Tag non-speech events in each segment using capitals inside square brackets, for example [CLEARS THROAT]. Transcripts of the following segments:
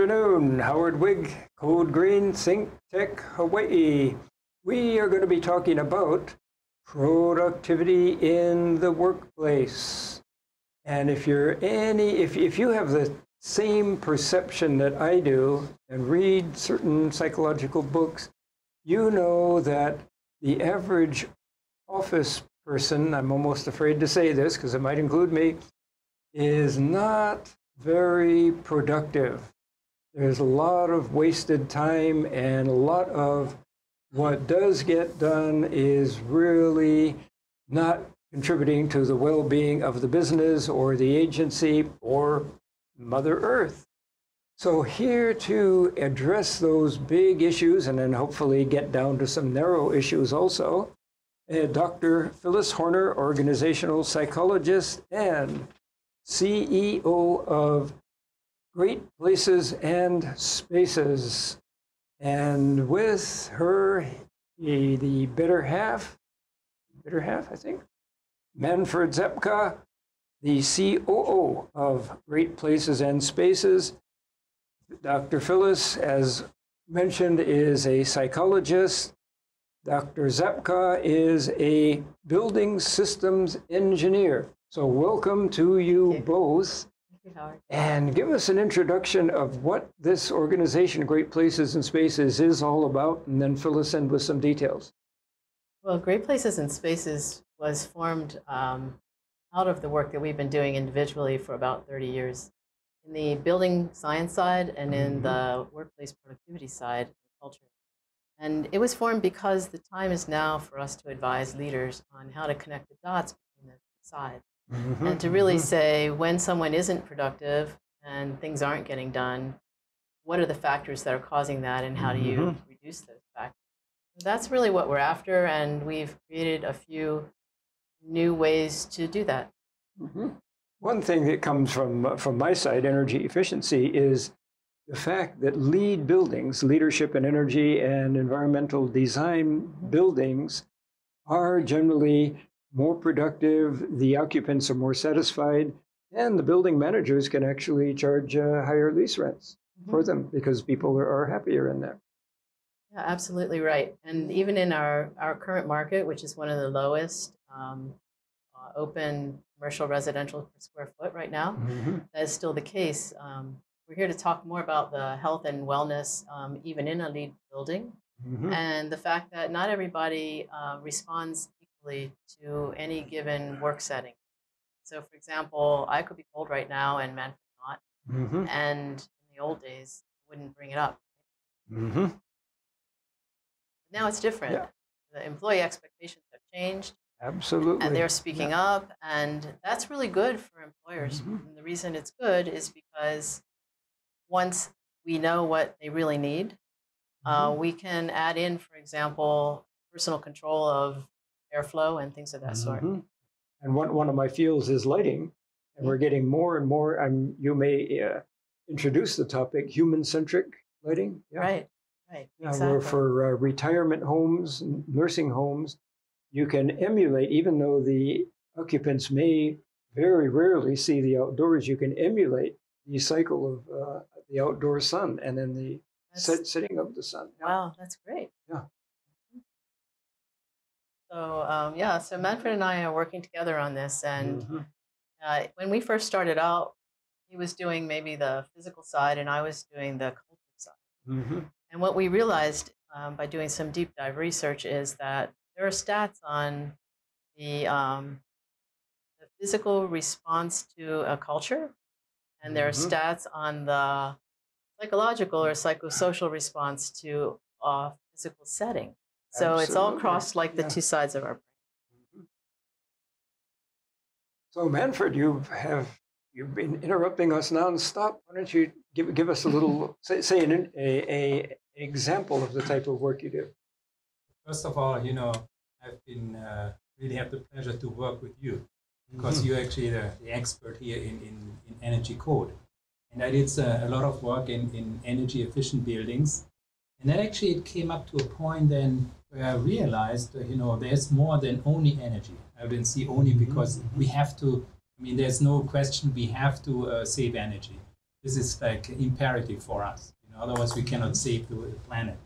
Afternoon, Howard Wiig, Code Green Think Tech Hawaii. We are going to be talking about productivity in the workplace. And if you're any, if, if you have the same perception that I do and read certain psychological books, you know that the average office person, I'm almost afraid to say this because it might include me, is not very productive. There's a lot of wasted time and a lot of what does get done is really not contributing to the well being of the business or the agency or Mother Earth. So, here to address those big issues and then hopefully get down to some narrow issues also, uh, Dr. Phyllis Horner, organizational psychologist and CEO of Great Places and Spaces. And with her, the, the better half, better half, I think, Manfred Zapka, the COO of Great Places and Spaces. Dr. Phyllis, as mentioned, is a psychologist. Dr. Zapka is a building systems engineer. So, welcome to you, you. both. Thank you, Howard. And give us an introduction of what this organization, Great Places and Spaces, is all about, and then fill us in with some details. Well, Great Places and Spaces was formed um, out of the work that we've been doing individually for about 30 years in the building science side and in mm-hmm. the workplace productivity side culture. And it was formed because the time is now for us to advise leaders on how to connect the dots between the sides. Mm-hmm, and to really mm-hmm. say when someone isn't productive and things aren't getting done, what are the factors that are causing that and how do you mm-hmm. reduce those factors? That's really what we're after, and we've created a few new ways to do that. Mm-hmm. One thing that comes from, from my side, energy efficiency, is the fact that LEED buildings, leadership in energy and environmental design buildings, are generally more productive, the occupants are more satisfied, and the building managers can actually charge uh, higher lease rents mm-hmm. for them because people are, are happier in there. Yeah, absolutely right. And even in our, our current market, which is one of the lowest um, uh, open commercial residential per square foot right now, mm-hmm. that is still the case. Um, we're here to talk more about the health and wellness, um, even in a LEED building, mm-hmm. and the fact that not everybody uh, responds to any given work setting. So, for example, I could be cold right now and Manfred not. Mm-hmm. And in the old days, wouldn't bring it up. Mm-hmm. Now it's different. Yeah. The employee expectations have changed. Absolutely. And they're speaking yeah. up, and that's really good for employers. Mm-hmm. And the reason it's good is because once we know what they really need, uh, mm-hmm. we can add in, for example, personal control of airflow and things of that sort. Mm-hmm. And one, one of my fields is lighting, and we're getting more and more. I'm, you may uh, introduce the topic human centric lighting. Yeah. Right, right. Exactly. for uh, retirement homes, nursing homes, you can emulate, even though the occupants may very rarely see the outdoors, you can emulate the cycle of uh, the outdoor sun and then the set, setting of the sun. Yeah. Wow, that's great. Yeah. So um, yeah, so Manfred and I are working together on this, and mm-hmm. uh, when we first started out, he was doing maybe the physical side, and I was doing the culture side. Mm-hmm. And what we realized um, by doing some deep dive research is that there are stats on the um, the physical response to a culture, and there are mm-hmm. stats on the psychological or psychosocial response to a physical setting. So Absolutely. it's all crossed like the yeah. two sides of our brain. Mm-hmm. So Manfred, you have you've been interrupting us nonstop. Why don't you give give us a little [LAUGHS] say, say an, a, a example of the type of work you do? First of all, you know, I've been uh, really have the pleasure to work with you because mm-hmm. you're actually the, the, expert here in, in, in energy code. And I did uh, a lot of work in, in energy efficient buildings. And then actually it came up to a point then where I realized, you know, there's more than only energy. I didn't see only mm-hmm. because we have to, I mean, there's no question we have to uh, save energy. this is like imperative for us. You know, otherwise we cannot save the planet.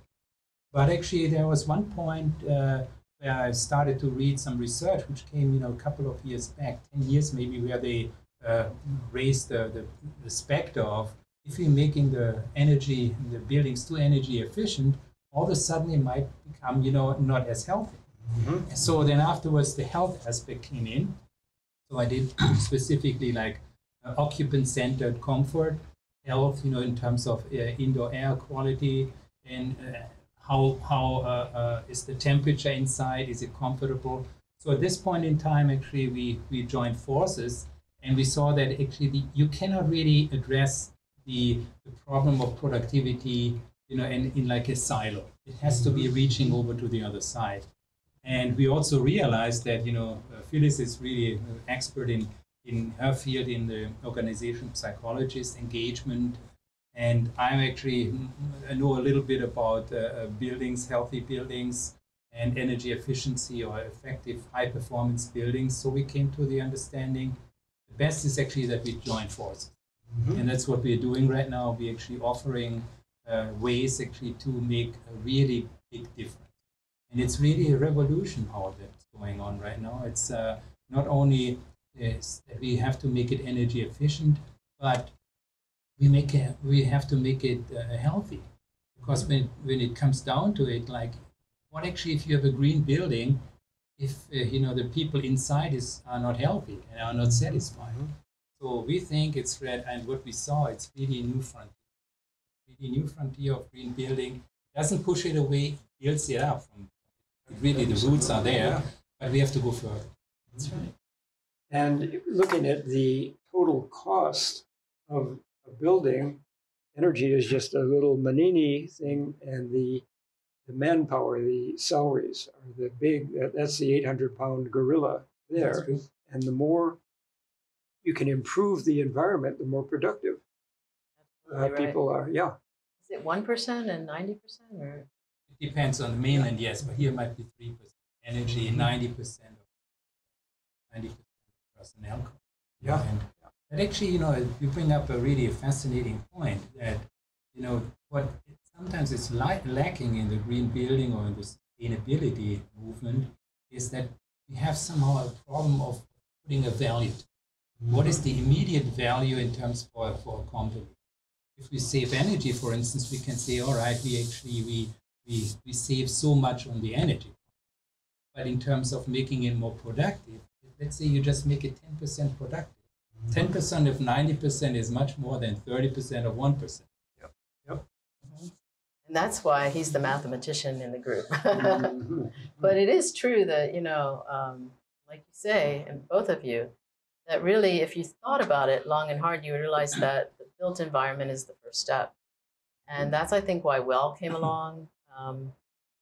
But actually, there was one point uh, where I started to read some research, which came, you know, a couple of years back, ten years maybe, where they uh, raised the, the, the specter of if we're making the energy, the buildings too energy efficient, all of a sudden it might become, you know, not as healthy. Mm-hmm. So then afterwards, the health aspect came in. So I did [CLEARS THROAT] specifically like uh, occupant-centered comfort, health, you know, in terms of uh, indoor air quality, and uh, how how uh, uh, is the temperature inside? Is it comfortable? So at this point in time, actually, we we joined forces, and we saw that actually the, you cannot really address the, the problem of productivity, you know, in, in like a silo. It has to be reaching over to the other side. And we also realized that, you know, uh, Phyllis is really an expert in, in her field in the organization psychologist, engagement. And I'm actually, I know a little bit about uh, uh, buildings, healthy buildings, and energy efficiency or effective high performance buildings. So we came to the understanding the best is actually that we join forces. Mm-hmm. And that's what we're doing right now. We're actually offering uh, ways actually to make a really big difference. And it's really a revolution how that's going on right now. It's uh, not only is that we have to make it energy efficient, but we make it, we have to make it uh, healthy. Because when, when it comes down to it, like what actually if you have a green building, if uh, you know the people inside is are not healthy and are not satisfied. Mm-hmm. So we think it's red, and what we saw, it's really a new frontier. Really new frontier of green building. It doesn't push it away, builds it up. Really, the roots are there, but we have to go further. That's right. And looking at the total cost of a building, energy is just a little manini thing, and the the manpower, the salaries are the big. That's the 800 pound gorilla there, and the more you can improve the environment, the more productive uh, right. people are. Yeah. Is it one percent and ninety percent, or? It depends on the mainland, yes, but here might be three percent energy, ninety percent of ninety percent personnel. Yeah. And, but actually, you know, you bring up a really fascinating point that you know what sometimes it's lacking in the green building or in the sustainability movement is that we have somehow a problem of putting a value what is the immediate value in terms for, for a company? If we save energy, for instance, we can say, all right, we actually we, we, we save so much on the energy. But in terms of making it more productive, let's say you just make it 10% productive. 10% of 90% is much more than 30% of 1%. Yep. Yep. And that's why he's the mathematician in the group. Mm-hmm. [LAUGHS] but it is true that, you know, um, like you say, and both of you, that really, if you thought about it long and hard, you would realize that the built environment is the first step. And that's, I think, why Well came [CLEARS THROAT] along, um,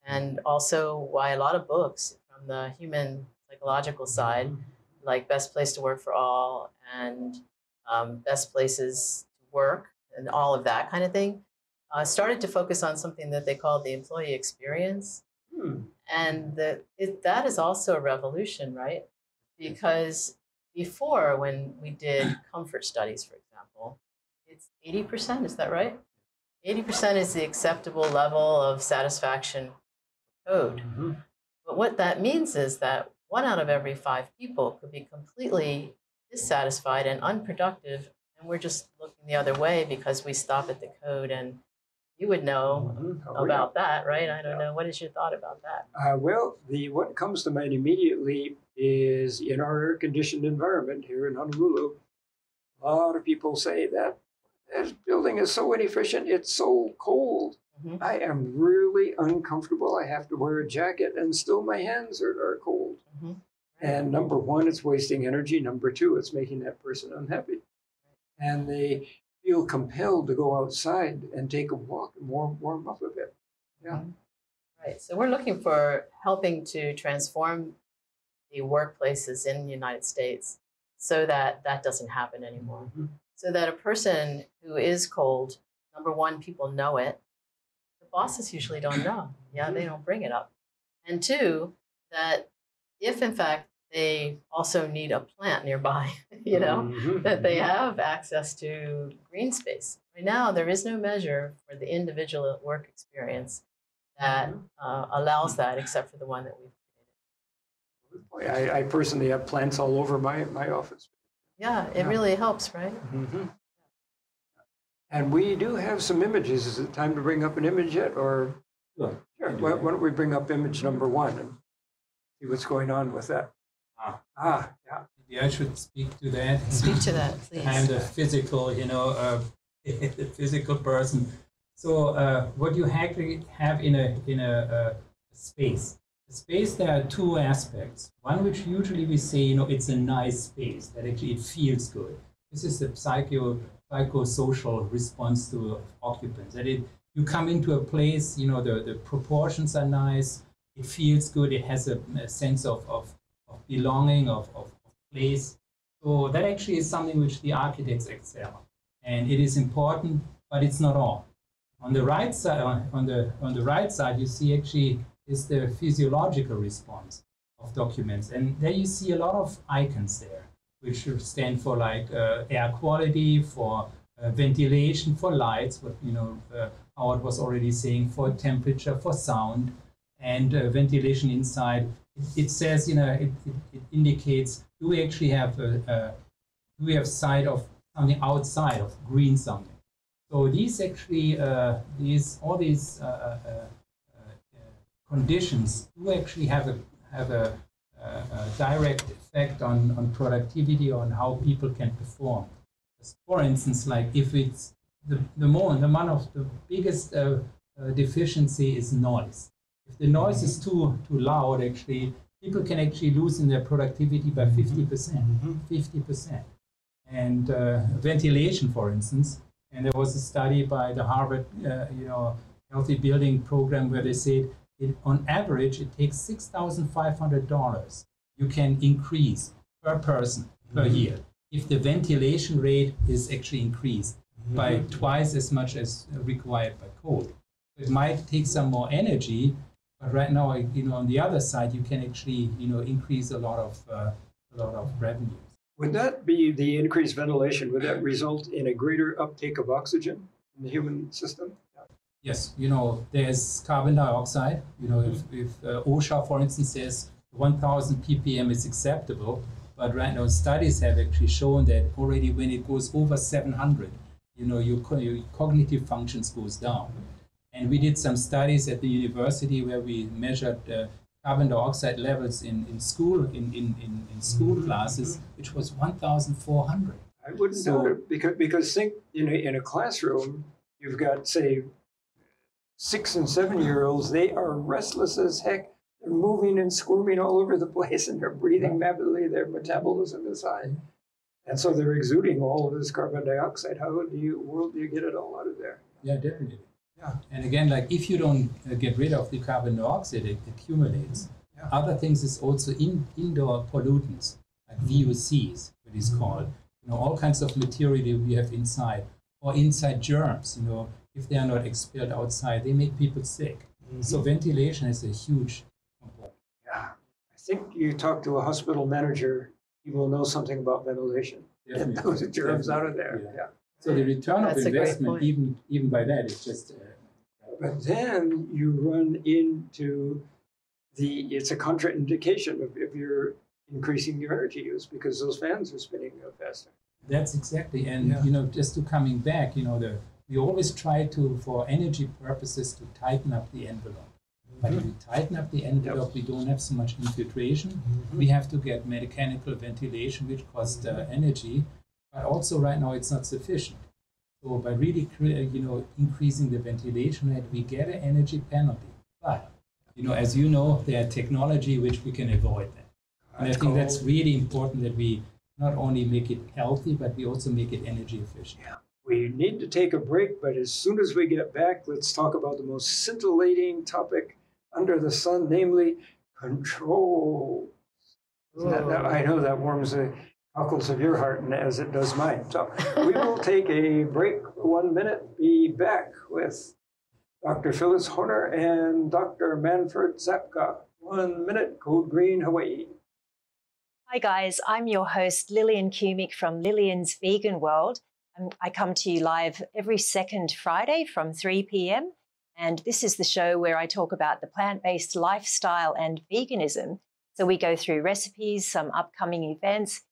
and also why a lot of books from the human psychological side, mm-hmm. like Best Place to Work for All and um, Best Places to Work, and all of that kind of thing, uh, started to focus on something that they called the employee experience. Hmm. And that that is also a revolution, right? Because before, when we did [CLEARS THROAT] comfort studies, for 80%, is that right? 80% is the acceptable level of satisfaction code. Mm-hmm. But what that means is that one out of every five people could be completely dissatisfied and unproductive, and we're just looking the other way because we stop at the code and you would know mm-hmm. oh, about yeah. that, right? I don't yeah. know. What is your thought about that? Uh, well, the what comes to mind immediately is in our air-conditioned environment here in Honolulu. A lot of people say that this building is so inefficient; it's so cold. Mm-hmm. I am really uncomfortable. I have to wear a jacket, and still my hands are, are cold. Mm-hmm. And number one, it's wasting energy. Number two, it's making that person unhappy. And they feel compelled to go outside and take a walk and warm, warm up a bit. Yeah. Mm-hmm. Right. So we're looking for helping to transform the workplaces in the United States so that that doesn't happen anymore. Mm-hmm. So that a person who is cold, number one, people know it. The bosses usually don't know. Yeah, they don't bring it up. And two, that if in fact they also need a plant nearby, [LAUGHS] you know, Mhm. that they have access to green space. Right now, there is no measure for the individual work experience that uh, allows that except for the one that we've created. I, I personally have plants all over my, my office. Yeah, it Yeah. really helps, right? Mhm. And we do have some images. Is it time to bring up an image yet, or? Sure. Sure. do Why, why don't we bring up image number one and see what's going on with that? Ah. Ah, yeah. Maybe I should speak to that. Speak to that, [LAUGHS] I'm the physical, you know, uh, [LAUGHS] the physical person. So uh, what do you actually have in a in a, uh space, a space there are two aspects. One which usually we say, you know, it's a nice space that actually it feels good. This is the psycho psychosocial response to occupants. That it you come into a place, you know, the, the proportions are nice, it feels good, it has a, a sense of, of, of belonging, of, of, of place. So that actually is something which the architects excel. And it is important, but it's not all. On the right side, on, on the on the right side, you see actually is the physiological response of documents, and there you see a lot of icons there, which stand for like uh, air quality, for uh, ventilation, for lights. What you know, uh, Howard was already saying for temperature, for sound, and uh, ventilation inside. It, it says, you know, it, it, it indicates do we actually have a, do we have sight of something outside of green something. So these actually, uh, these all these uh, conditions do actually have a have a, a, a direct effect on, on productivity on how people can perform. For instance, like if it's the the more the one of the biggest uh, uh, deficiency is noise. If the noise is too too loud, actually people can actually lose in their productivity by fifty percent. Fifty percent and uh, ventilation, for instance. And there was a study by the Harvard, uh, you know, healthy building program where they said, it, on average, it takes six thousand five hundred dollars you can increase per person per year if the ventilation rate is actually increased by twice as much as required by code. It might take some more energy, but right now, you know, on the other side, you can actually, you know, increase a lot of uh, a lot of revenues. Would that be the increased ventilation? Would that result in a greater uptake of oxygen in the human system? Yes, you know, there's carbon dioxide. You know, if, if uh, OSHA, for instance, says 1,000 ppm is acceptable, but right now studies have actually shown that already when it goes over 700, you know, your, co- your cognitive functions goes down. And we did some studies at the university where we measured uh, carbon dioxide levels in, in school in, in, in, in school classes, which was 1,400. I wouldn't So- doubt it because because think in a, in a classroom you've got say six and seven year olds they are restless as heck they're moving and squirming all over the [LAUGHS] place and they're breathing rapidly their metabolism is high and so they're exuding all of this carbon dioxide how do you world do you get it all out of there Yeah, definitely. Yeah. And again, like if you don't uh, get rid of the carbon dioxide, it accumulates. Yeah. Other things is also in indoor pollutants, like VOCs, what is called. You know, all kinds of material that we have inside, or inside germs. You know, if they are not expelled outside, they make people sick. So ventilation is a huge component. yeah I think you talk to a hospital manager he will know something about ventilation get those germs out of there Yeah. yeah. So the return of That's a great investment, even even by that, is just. Uh, But then you run into the, it's a contraindication of if you're increasing your energy use because those fans are spinning faster. That's exactly, and Yeah. you know, just to coming back, you know, the we always try to, for energy purposes, to tighten up the envelope. But mm-hmm. if we tighten up the envelope, we don't have so much infiltration. Mm-hmm. We have to get mechanical ventilation, which costs uh, mm-hmm. energy, but also right now it's not sufficient. So by really, cre- uh, you know, increasing the ventilation rate, we get an energy penalty. But you know, as you know, there are technology which we can avoid that. And I think that's really important that we not only make it healthy, but we also make it energy efficient. We need to take a break, but as soon as we get back, let's talk about the most scintillating topic under the sun, namely control. That- that- I know that warms the cockles of your heart and as it does mine. So we [LAUGHS] will take a break one minute, be back with Dr. Phyllis Horner and Dr. Manfred Zapka. One minute, Code Green, Hawaii. Hi, guys. I'm your host, Lillian Cumic from Lillian's Vegan World. Um, I come to you live every second Friday from 3 p.m. And this is the show where I talk about the plant based lifestyle and veganism. So we go through recipes, some upcoming events,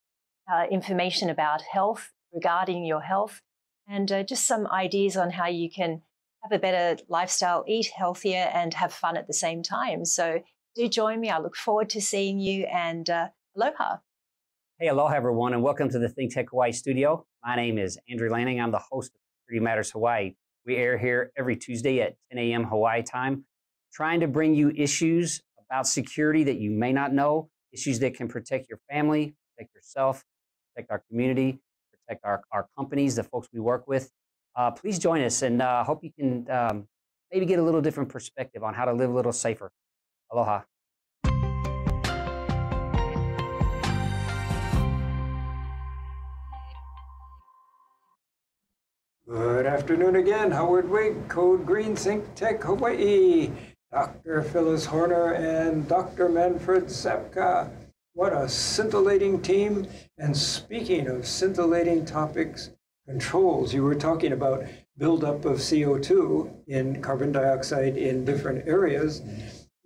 uh, information about health regarding your health, and uh, just some ideas on how you can have a better lifestyle, eat healthier, and have fun at the same time. So do join me. I look forward to seeing you and uh, aloha. Hey, aloha everyone, and welcome to the Think Tech Hawaii studio. My name is Andrew Lanning. I'm the host of Security Matters Hawaii. We air here every Tuesday at 10 a.m. Hawaii time, trying to bring you issues about security that you may not know, issues that can protect your family, protect yourself, protect our community, protect our, our companies, the folks we work with. Uh, please join us and uh, hope you can um, maybe get a little different perspective on how to live a little safer. Aloha. Good afternoon again. Howard Wiig, Code Green Think Tech Hawaii. Dr. Phyllis Horner and Dr. Manfred Zapka. What a scintillating team. And speaking of scintillating topics, controls, you were talking about buildup of CO2 in carbon dioxide in different areas.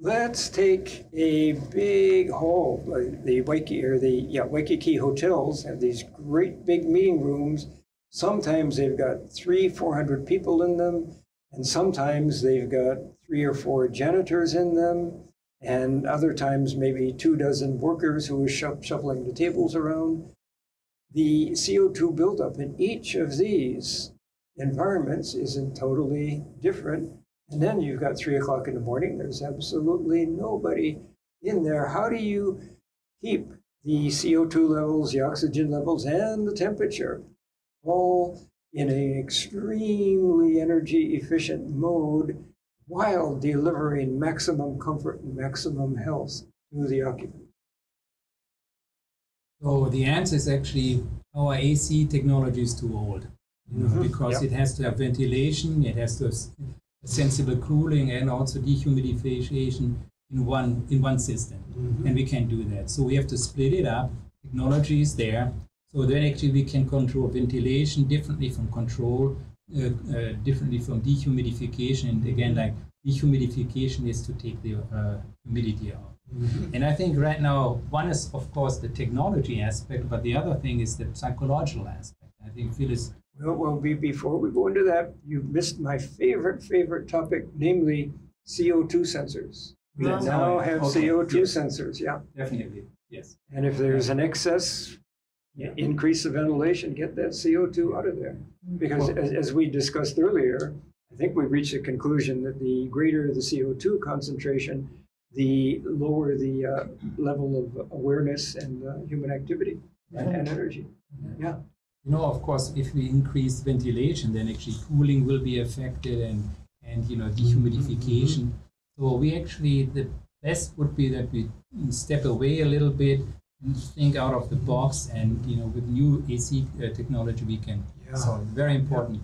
Let's take a big hall. The Waikiki or the yeah, Waikiki hotels have these great big meeting rooms Sometimes they've got three, 400 people in them, and sometimes they've got three or four janitors in them, and other times maybe two dozen workers who are shuffling the tables around. The CO2 buildup in each of these environments isn't totally different. And then you've got three o'clock in the morning, there's absolutely nobody in there. How do you keep the CO2 levels, the oxygen levels, and the temperature all in an extremely energy efficient mode while delivering maximum comfort and maximum health to the occupant? So the answer is actually our AC technology is too old, you know, mm-hmm. because yep. it has to have ventilation, it has to have sensible cooling, and also dehumidification in one in one system, mm-hmm. and we can't do that. So we have to split it up. Technology is there, so then actually we can control ventilation differently from control, uh, uh, differently from dehumidification. And again, like dehumidification is to take the uh, humidity out. Mm-hmm. And I think right now, one is of course the technology aspect, but the other thing is the psychological aspect. I think Phyllis. Well, well, before we go into that, you missed my favorite, favorite topic, namely CO2 sensors. We now have okay. CO2 yes. sensors, yeah. Definitely, yes. And if there's an excess yeah. increase the ventilation, get that CO2 out of there. Because well, as, as, we discussed earlier, I think we reached a conclusion that the greater the CO2 concentration, the lower the uh, level of awareness and uh, human activity and, and energy. Yeah. You know, of course, if we increase ventilation, then actually cooling will be affected and, and you know, dehumidification. Mm-hmm. So we actually, the best would be that we step away a little bit, think out of the box and you know with new AC uh, technology we can yeah. so very important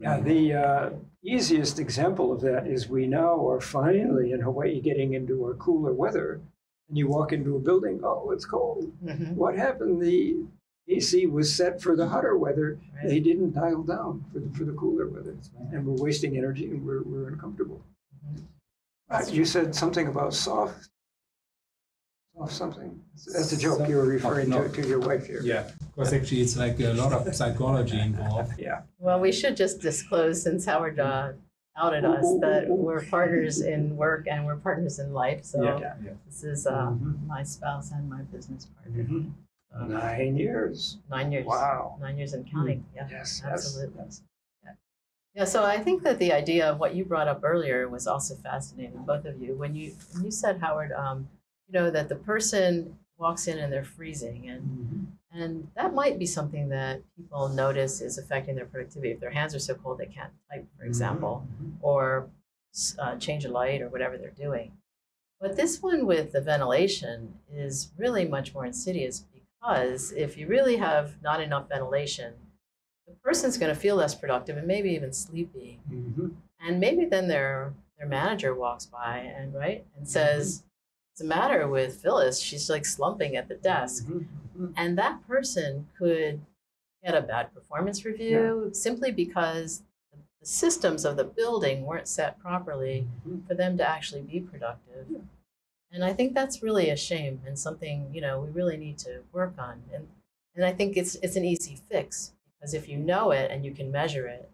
yeah, yeah the uh, easiest example of that is we now are finally in Hawaii getting into our cooler weather and you walk into a building oh it's cold mm-hmm. what happened the AC was set for the hotter weather right. they didn't dial down for the, for the cooler weather right. and we're wasting energy and we're, we're uncomfortable mm-hmm. uh, you said something about soft or something. That's a joke you were referring no, no. To, to your wife here. Yeah, because actually it's like a lot of psychology involved. yeah. Well, we should just disclose since Howard uh, outed us that we're partners in work and we're partners in life. So yeah. Yeah. this is uh, mm-hmm. my spouse and my business partner. Mm-hmm. Um, nine years. Nine years. Wow. Nine years and counting. Mm. Yeah. Yes. Absolutely. Yes. Yeah. Yeah. So I think that the idea of what you brought up earlier was also fascinating, both of you. When you when you said Howard. Um, you know that the person walks in and they're freezing and mm-hmm. and that might be something that people notice is affecting their productivity if their hands are so cold they can't type for mm-hmm. example mm-hmm. or uh, change a light or whatever they're doing but this one with the ventilation is really much more insidious because if you really have not enough ventilation the person's going to feel less productive and maybe even sleepy mm-hmm. and maybe then their their manager walks by and right and says the matter with Phyllis? She's like slumping at the desk. Mhm. And that person could get a bad performance review simply because the systems of the building weren't set properly Mhm. for them to actually be productive. And I think that's really a shame and something, you know, we really need to work on. And and I think it's it's an easy fix because if you know it and you can measure it,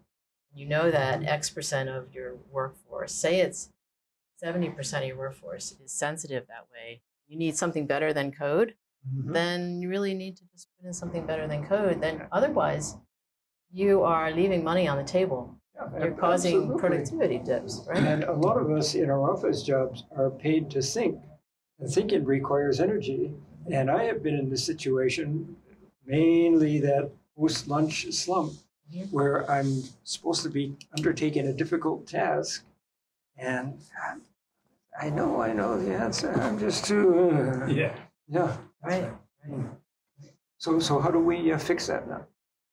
you know that X percent of your workforce, say it's 70% of your workforce is sensitive that way. You need something better than code Mhm. then you really need to just put in something better than code. Then otherwise, you are leaving money on the table. Yeah, You're causing absolutely. productivity dips, right? And a lot of us in our office jobs are paid to think. And thinking requires energy. And I have been in this situation, mainly that post lunch slump, where I'm supposed to be undertaking a difficult task. And I know, I know the answer. I'm just too. Uh, Yeah. yeah. Right. So, so how do we uh, fix that now?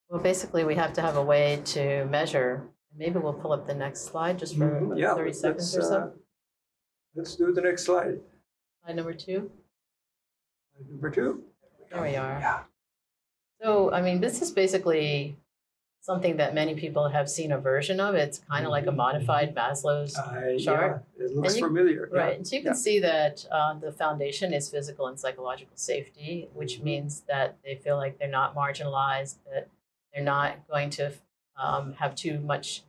Well, basically, we have to have a way to measure. Maybe we'll pull up the next slide just for Mhm. Yeah, 30 seconds or uh, so. Let's do the next slide. Slide number two. Slide Number two. There we are. Yeah. So, I mean, this is basically something that many people have seen a version of. It's kind of like a modified Maslow's I, chart. yeah, it looks you- familiar. yeah. Right. And so you can yeah. see that uh, the foundation is physical and psychological safety, which Mhm. means that they feel like they're not marginalized, that they're not going to um, have too much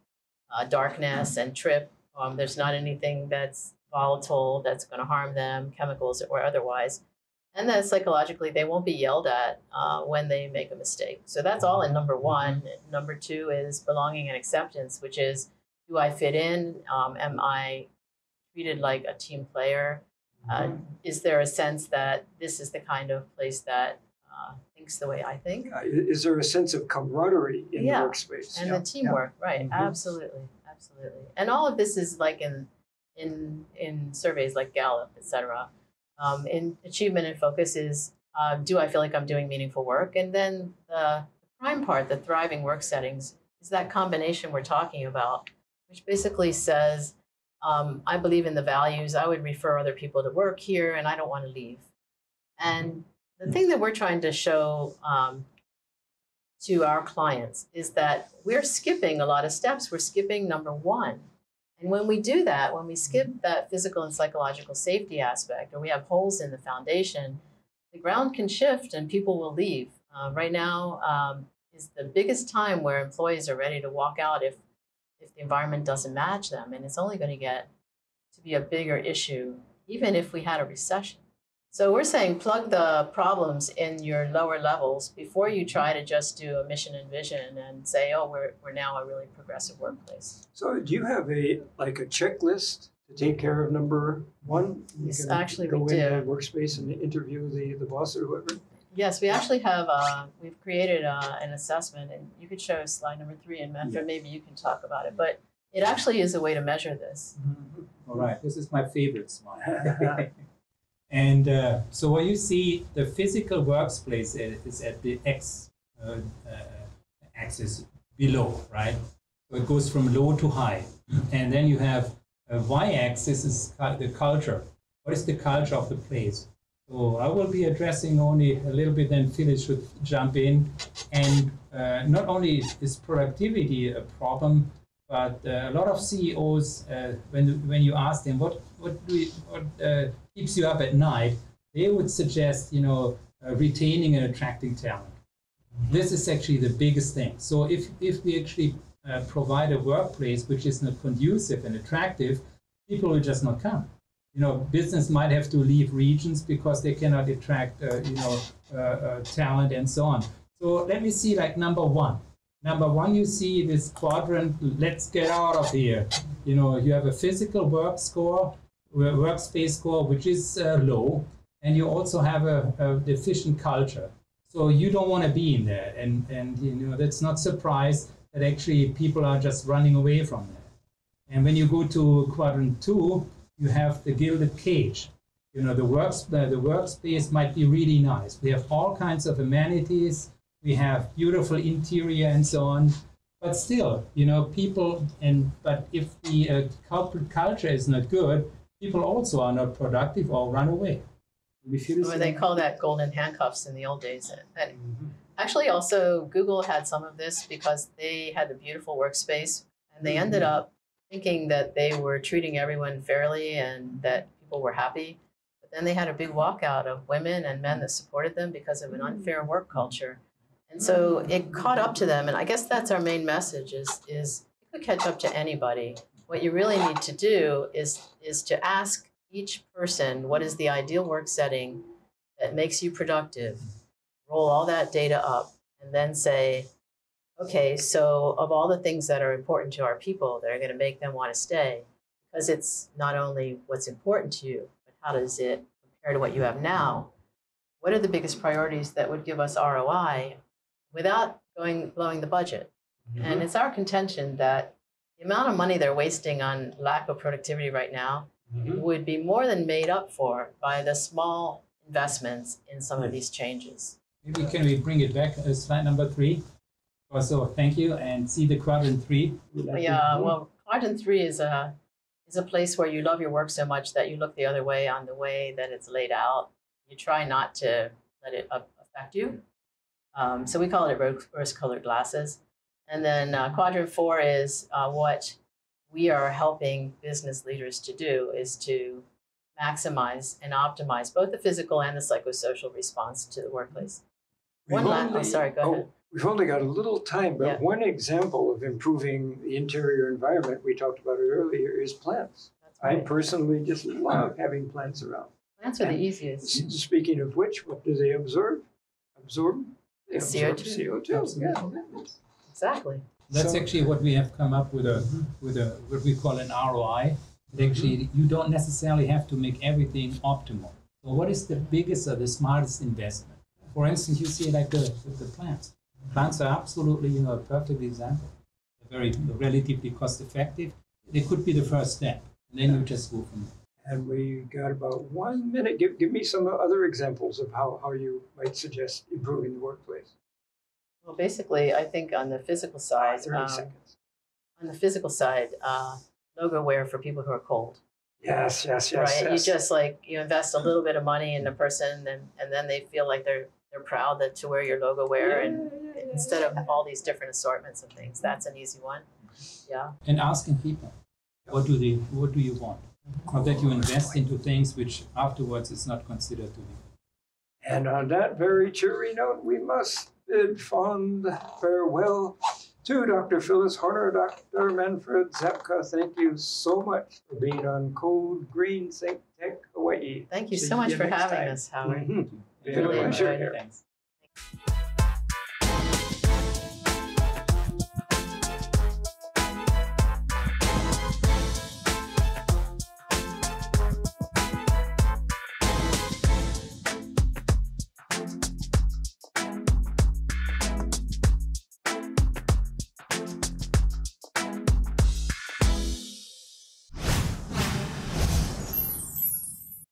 uh, darkness and trip. Um, there's not anything that's volatile that's going to harm them, chemicals or otherwise. And then psychologically, they won't be yelled at uh, when they make a mistake. So that's all in number one. Number two is belonging and acceptance, which is do I fit in? Um, am I treated like a team player? Uh, is there a sense that this is the kind of place that uh, thinks the way I think? Is there a sense of camaraderie in Yeah, the workspace? And Yeah, the teamwork, right? Mhm. Absolutely, absolutely. And all of this is like in in in surveys like Gallup, et cetera. Um, in achievement and focus is uh, do I feel like I'm doing meaningful work? And then the prime part, the thriving work settings, is that combination we're talking about, which basically says, um, I believe in the values. I would refer other people to work here, and I don't want to leave. And the thing that we're trying to show um, to our clients is that we're skipping a lot of steps. We're skipping number one. And when we do that, when we skip that physical and psychological safety aspect, or we have holes in the foundation, the ground can shift and people will leave. Uh, right now um, is the biggest time where employees are ready to walk out if, if the environment doesn't match them. And it's only going to get to be a bigger issue, even if we had a recession. So we're saying plug the problems in your lower levels before you try to just do a mission and vision and say, oh, we're, we're now a really progressive workplace. So do you have a, like a checklist to take care of number one? You Yes, can actually, Go we in do. the workspace and interview the, the boss or whoever? Yes, we actually have, uh, we've created uh, an assessment, and you could show slide number three, and Manfred, maybe you can talk about it. But it actually is a way to measure this. All right, this is my favorite slide. [LAUGHS] [LAUGHS] and uh, so what you see, the physical workspace is at the x uh, uh, axis below, right? So it goes from low to high. And then you have a y-axis is the culture. What is the culture of the place? So I will be addressing only a little bit, then Phyllis should jump in. And uh, not only is productivity a problem, but uh, a lot of CEOs, uh, when when you ask them what what what uh, keeps you up at night, they would suggest you know uh, retaining and attracting talent. This is actually the biggest thing. So if if we actually uh, provide a workplace which is not conducive and attractive, people will just not come. You know, business might have to leave regions because they cannot attract uh, you know uh, uh, talent and so on. So let me see like number one. Number one, you see this quadrant, let's get out of here. You know, you have a physical work score, workspace score, which is uh, low, and you also have a, a deficient culture. So you don't want to be in there. And, and, you know, that's not surprise that actually people are just running away from that. And when you go to quadrant two, you have the gilded cage. You know, the, works, the, the workspace might be really nice. We have all kinds of amenities, we have beautiful interior and so on but still you know people and but if the uh, corporate culture is not good people also are not productive or run away. We feel the Or they call that golden handcuffs in the old days. And Mhm. actually, also, Google had some of this because they had a beautiful workspace and they ended up thinking that they were treating everyone fairly and that people were happy. But then they had a big walkout of women and men that supported them because of an unfair work culture. And so it caught up to them. And I guess that's our main message is, is it could catch up to anybody. What you really need to do is, is to ask each person what is the ideal work setting that makes you productive, roll all that data up, and then say, okay, so of all the things that are important to our people that are going to make them want to stay, because it's not only what's important to you, but how does it compare to what you have now? What are the biggest priorities that would give us ROI without going blowing the budget? And mm-hmm. it's our contention that the amount of money they're wasting on lack of productivity right now Mhm. would be more than made up for by the small investments in some of these changes. Maybe can we bring it back, uh, slide number three? Also, thank you, and see the quadrant three. Yeah, well, quadrant three is a is a place where you love your work so much that you look the other way on the way that it's laid out. You try not to let it affect you. Um, so we call it rose-colored glasses. And then uh, quadrant four is uh, what we are helping business leaders to do is to maximize and optimize both the physical and the psychosocial response to the workplace. We've One last, oh, sorry, go oh, ahead. We've only got a little time, but Yeah. one example of improving the interior environment, we talked about it earlier, is plants. That's I personally just love having plants around. Plants are the easiest. Speaking of which, what do they absorb? Absorb? They absorb CO2. CO2, yeah. Exactly. That's So- actually what we have come up with a mm-hmm. with a what we call an ROI. That actually, mm-hmm. you don't necessarily have to make everything optimal. So, what is the biggest or the smartest investment? For instance, you see like the the, the plants. Plants are absolutely you know a perfect example. They're very relatively cost effective. They could be the first step, and then you just go from there. And we got about one minute. Give, give me some other examples of how, how you might suggest improving the workplace. Well, basically, I think on the physical side, um, on the physical side, uh, logo wear for people who are cold, Yes, yes, yes, right? yes. You just like you invest a little bit of money in a person, and and then they feel like they're they're proud that to wear your logo wear, and instead of all these different assortments of things, that's an easy one. Yeah, and asking people, what do they what do you want? Not that you invest into things which afterwards is not considered to be. And on that very cheery note, we must bid fond farewell to Dr. Phyllis Horner, Dr. Manfred Zapka. Thank you so much for being on Code Green Think Tech Hawaii. thank you See so much you for having time. us, Howard. Mhm. Really Pleasure. enjoyed it. Thanks.